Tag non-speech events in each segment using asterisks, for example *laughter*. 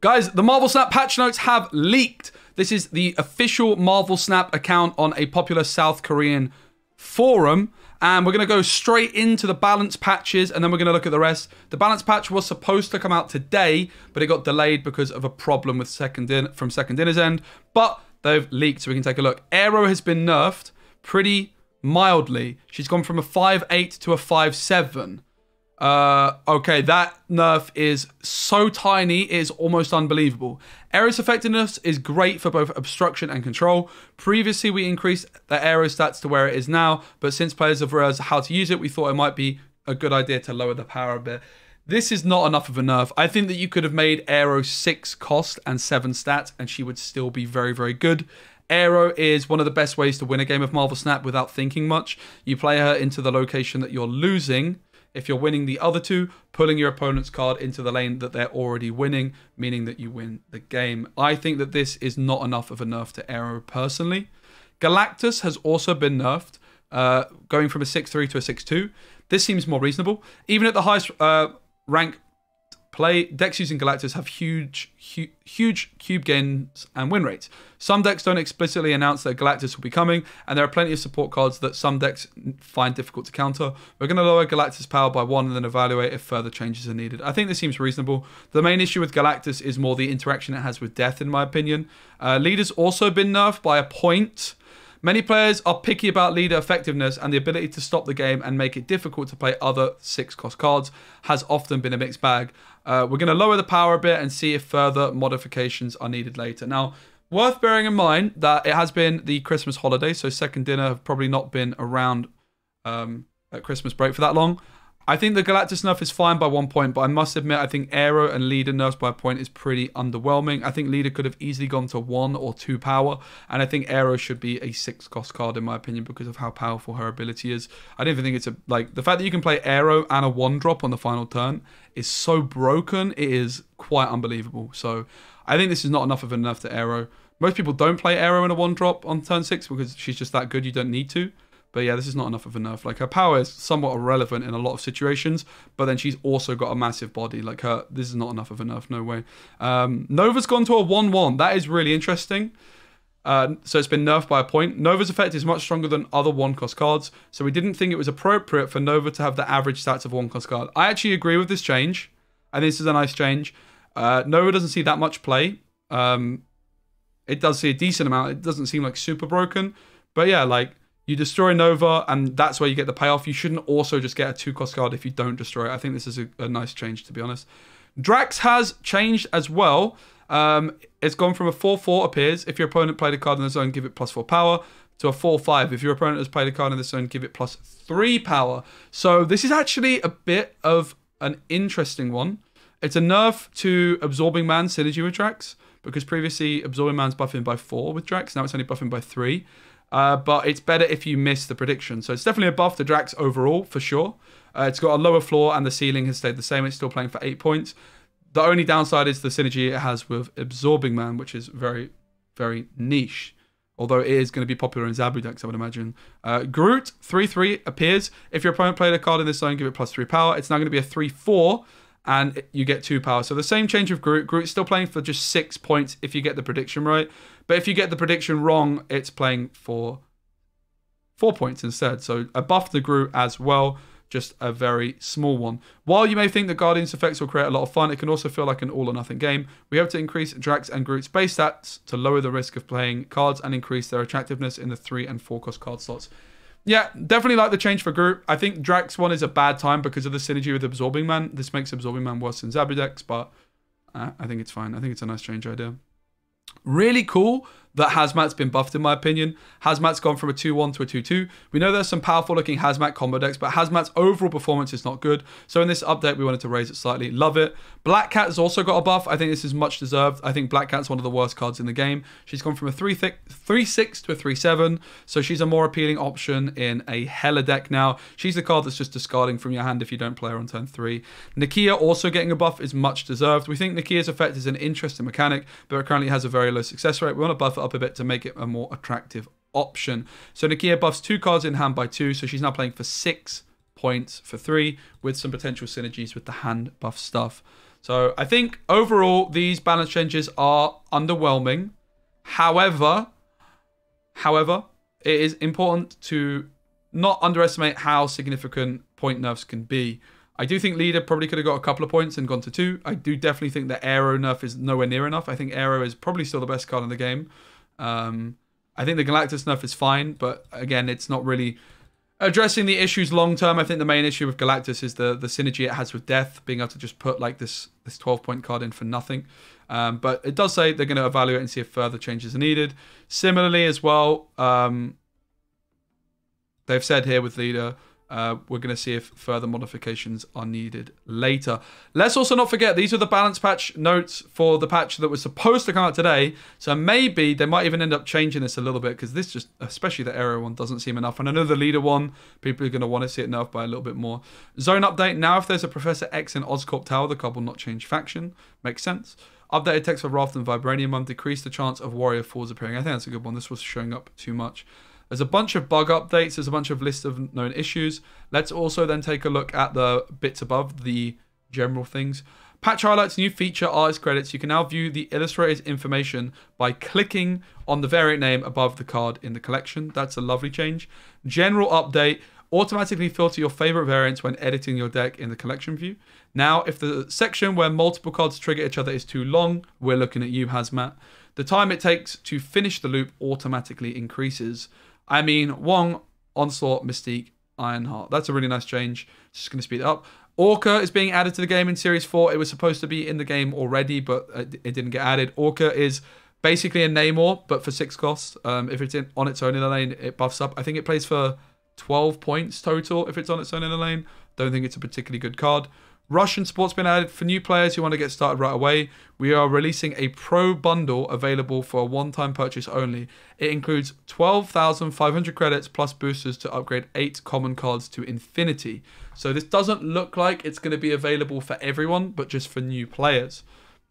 Guys, the Marvel Snap patch notes have leaked. This is the official Marvel Snap account on a popular South Korean forum. And we're going to go straight into the balance patches and then we're going to look at the rest. The balance patch was supposed to come out today, but it got delayed because of a problem with second din- from Second Dinner's end. But they've leaked so we can take a look. Aero has been nerfed pretty mildly. She's gone from a 5'8 to a 5'7. Uh, okay, that nerf is so tiny, it is almost unbelievable. Aero's effectiveness is great for both obstruction and control. Previously, we increased the aero stats to where it is now, but since players have realized how to use it, we thought it might be a good idea to lower the power a bit. This is not enough of a nerf. I think that you could have made Aero 6 cost and 7 stats, and she would still be very, very good. Aero is one of the best ways to win a game of Marvel Snap without thinking much. You play her into the location that you're losing if you're winning the other two, pulling your opponent's card into the lane that they're already winning, meaning that you win the game. I think that this is not enough of a nerf to Aero personally. Galactus has also been nerfed, uh, going from a 6-3 to a 6-2. This seems more reasonable. Even at the highest uh, rank play, decks using Galactus have huge, huge, huge cube gains and win rates. Some decks don't explicitly announce that Galactus will be coming, and there are plenty of support cards that some decks find difficult to counter. We're going to lower Galactus power by one and then evaluate if further changes are needed. I think this seems reasonable. The main issue with Galactus is more the interaction it has with Death, in my opinion. Uh, leader's also been nerfed by a point. Many players are picky about leader effectiveness, and the ability to stop the game and make it difficult to play other six cost cards has often been a mixed bag. Uh, we're going to lower the power a bit and see if further modifications are needed later. Now, worth bearing in mind that it has been the Christmas holiday, so second dinner have probably not been around um, at Christmas break for that long. I think the Galactus nerf is fine by one point, but I must admit, I think Aero and Leader nerfs by a point is pretty underwhelming. I think Leader could have easily gone to one or two power, and I think Aero should be a six cost card in my opinion because of how powerful her ability is. I don't even think it's a like the fact that you can play Aero and a one drop on the final turn is so broken. It is quite unbelievable. So I think this is not enough of a nerf to Aero. Most people don't play Aero in a one drop on turn six because she's just that good. You don't need to. But yeah, this is not enough of a nerf. Like her power is somewhat irrelevant in a lot of situations, but then she's also got a massive body. Like her, this is not enough of a nerf. No way. Um, Nova's gone to a one-one. That is really interesting. Uh, so it's been nerfed by a point. Nova's effect is much stronger than other one-cost cards, so we didn't think it was appropriate for Nova to have the average stats of one-cost card. I actually agree with this change. and this is a nice change. Uh, Nova doesn't see that much play. Um, it does see a decent amount. It doesn't seem like super broken, but yeah, like you destroy Nova, and that's where you get the payoff. You shouldn't also just get a two cost card if you don't destroy it. I think this is a, a nice change, to be honest. Drax has changed as well. Um, it's gone from a 4 4 appears. If your opponent played a card in the zone, give it plus 4 power, to a 4 5. If your opponent has played a card in the zone, give it plus 3 power. So this is actually a bit of an interesting one. It's a nerf to Absorbing Man synergy with Drax, because previously Absorbing Man's buffing by 4 with Drax, now it's only buffing by 3. Uh, but it's better if you miss the prediction. So it's definitely above the Drax overall, for sure. Uh, it's got a lower floor and the ceiling has stayed the same. It's still playing for 8 points. The only downside is the synergy it has with Absorbing Man, which is very, very niche. Although it is going to be popular in Zabu decks, I would imagine. Uh, Groot, 3 3 appears. If your opponent played a card in this zone, give it plus 3 power. It's now going to be a 3 4 and you get two power. So the same change of Groot. Groot's still playing for just six points if you get the prediction right. But if you get the prediction wrong, it's playing for four points instead. So a buff to Groot as well, just a very small one. While you may think the Guardian's effects will create a lot of fun, it can also feel like an all or nothing game. We hope to increase Drax and Groot's base stats to lower the risk of playing cards and increase their attractiveness in the three and four cost card slots. Yeah, definitely like the change for Groot. I think Drax one is a bad time because of the synergy with Absorbing Man. This makes Absorbing Man worse than Zabu decks, but uh, I think it's fine. I think it's a nice change idea. Really cool that Hazmat's been buffed, in my opinion. Hazmat's gone from a 2 1 to a 2 2. We know there's some powerful looking Hazmat combo decks, but Hazmat's overall performance is not good. So in this update, we wanted to raise it slightly. Love it. Black Cat has also got a buff. I think this is much deserved. I think Black Cat's one of the worst cards in the game. She's gone from a 3 3 6 to a 3 7. So she's a more appealing option in a Hela deck now. She's the card that's just discarding from your hand if you don't play her on turn 3. Nakia also getting a buff is much deserved. We think Nakia's effect is an interesting mechanic, but it currently has a very low success rate. We want to buff up a bit to make it a more attractive option. So Nakia buffs two cards in hand by two, so she's now playing for six points for three, with some potential synergies with the hand buff stuff. So I think overall these balance changes are underwhelming. However, however, it is important to not underestimate how significant point nerfs can be. I do think leader probably could have got a couple of points and gone to two. I do definitely think that Aero nerf is nowhere near enough. I think Aero is probably still the best card in the game. Um, I think the Galactus nerf is fine, but again, it's not really addressing the issues long term. I think the main issue with Galactus is the the synergy it has with Death, being able to just put like this this 12 point card in for nothing. Um, but it does say they're going to evaluate and see if further changes are needed. Similarly, as well, um, they've said here with Leader uh, we're going to see if further modifications are needed later. Let's also not forget, these are the balance patch notes for the patch that was supposed to come out today. So maybe they might even end up changing this a little bit because this just, especially the Aero one, doesn't seem enough. And I know the leader one, people are going to want to see it nerfed by a little bit more. Zone update. Now, if there's a Professor X in Oscorp Tower, the card will not change faction. Makes sense. Updated text for Wrath and Vibranium One. Decrease the chance of Warrior Falls appearing. I think that's a good one. This was showing up too much. There's a bunch of bug updates. There's a bunch of lists of known issues. Let's also then take a look at the bits above, the general things. Patch highlights new feature artist credits. You can now view the illustrated information by clicking on the variant name above the card in the collection. That's a lovely change. General update. Automatically filter your favorite variants when editing your deck in the collection view. Now, if the section where multiple cards trigger each other is too long, we're looking at you, Hazmat. The time it takes to finish the loop automatically increases. I mean, Wong, Onslaught, Mystique, Ironheart. That's a really nice change. Just going to speed it up. Orka is being added to the game in Series 4. It was supposed to be in the game already, but it didn't get added. Orka is basically a Namor, but for 6 costs. Um, if it's in, on its own in the lane, it buffs up. I think it plays for 12 points total if it's on its own in the lane. Don't think it's a particularly good card. Russian support's been added for new players who want to get started right away. We are releasing a pro bundle available for a one-time purchase only. It includes 12,500 credits plus boosters to upgrade 8 common cards to infinity. So this doesn't look like it's going to be available for everyone, but just for new players.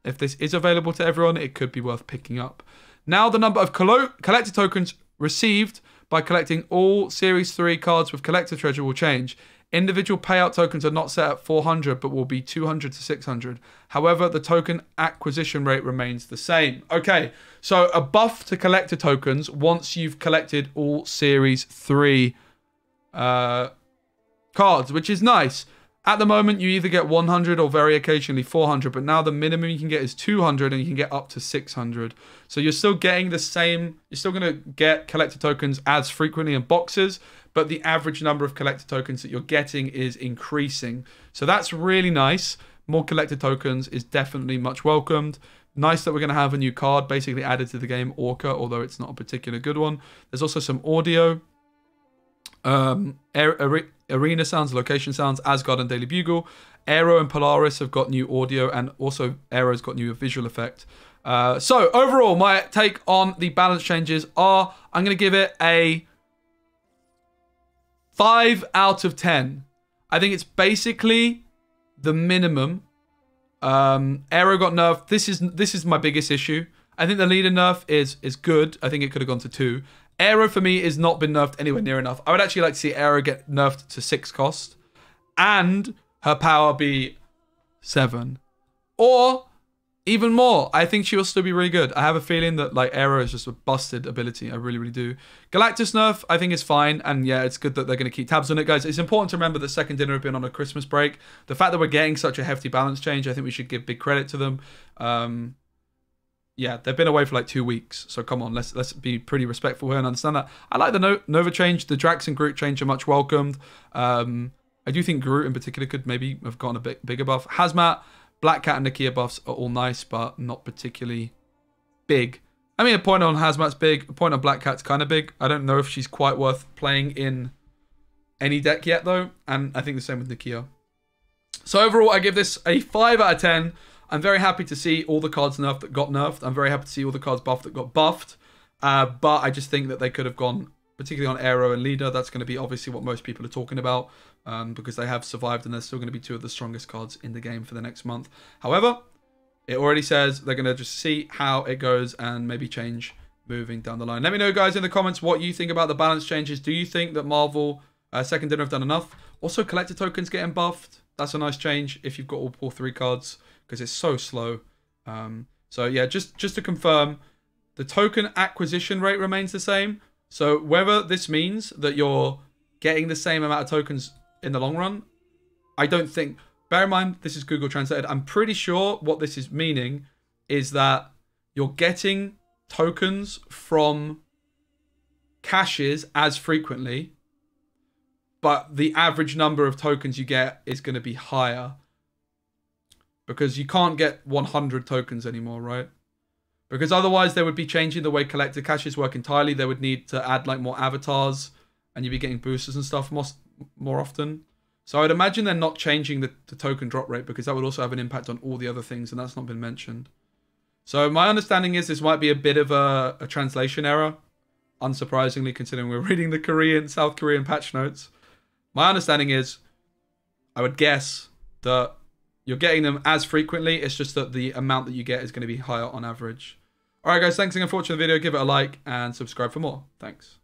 If this is available to everyone, it could be worth picking up. Now the number of collector tokens received by collecting all Series 3 cards with collector treasure will change. Individual payout tokens are not set at 400 but will be 200 to 600. However, the token acquisition rate remains the same. Okay, so a buff to collector tokens once you've collected all Series 3 uh, cards, which is nice. At the moment, you either get 100 or very occasionally 400, but now the minimum you can get is 200 and you can get up to 600. So you're still getting the same, you're still going to get collector tokens as frequently in boxes, but the average number of collector tokens that you're getting is increasing. So that's really nice. More collector tokens is definitely much welcomed. Nice that we're going to have a new card basically added to the game, Orka, although it's not a particular good one. There's also some audio. Um, arena sounds, location sounds, Asgard and Daily Bugle. Aero and Polaris have got new audio, and also Aero's got new visual effect. Uh, so overall, my take on the balance changes are I'm going to give it a 5 out of 10. I think it's basically the minimum. Um, Aero got nerfed. This is this is my biggest issue. I think the leader nerf is is good. I think it could have gone to 2. Aero for me is not been nerfed anywhere near enough. I would actually like to see Aero get nerfed to 6 cost. And her power be 7. Or even more. I think she will still be really good. I have a feeling that like Aero is just a busted ability. I really, really do. Galactus nerf, I think is fine, and yeah, it's good that they're going to keep tabs on it, guys. It's important to remember that Second Dinner have been on a Christmas break. The fact that we're getting such a hefty balance change, I think we should give big credit to them. Um, yeah, they've been away for like two weeks, so come on, let's let's be pretty respectful here and understand that. I like the Nova change, the Drax and Groot change are much welcomed. Um, I do think Groot in particular could maybe have gotten a bit bigger buff. Hazmat. Black Cat and Nakia buffs are all nice, but not particularly big. I mean, a point on Hazmat's big. A point on Black Cat's kind of big. I don't know if she's quite worth playing in any deck yet, though. And I think the same with Nakia. So overall, I give this a 5 out of 10. I'm very happy to see all the cards nerfed that got nerfed. I'm very happy to see all the cards buffed that got buffed. Uh, but I just think that they could have gone, particularly on Aero and Leader. That's going to be obviously what most people are talking about um, because they have survived and they're still going to be two of the strongest cards in the game for the next month. However, it already says they're going to just see how it goes and maybe change moving down the line. Let me know, guys, in the comments what you think about the balance changes. Do you think that Marvel uh, Second Dinner have done enough? Also, collector tokens getting buffed. that's a nice change if you've got all, all three cards because it's so slow. Um, so yeah, just just to confirm, the token acquisition rate remains the same. So whether this means that you're getting the same amount of tokens in the long run, I don't think. Bear in mind, this is Google Translated. I'm pretty sure what this is meaning is that you're getting tokens from caches as frequently, but the average number of tokens you get is going to be higher because you can't get 100 tokens anymore, right? Because otherwise, they would be changing the way collector caches work entirely. They would need to add like more avatars, and you'd be getting boosters and stuff more often. So I'd imagine they're not changing the, the token drop rate because that would also have an impact on all the other things, and that's not been mentioned. So my understanding is this might be a bit of a, a translation error, unsurprisingly, considering we're *laughs* reading the Korean, South Korean patch notes. My understanding is, I would guess that you're getting them as frequently. It's just that the amount that you get is going to be higher on average. All right, guys, thanks again for watching the video. Give it a like and subscribe for more. Thanks.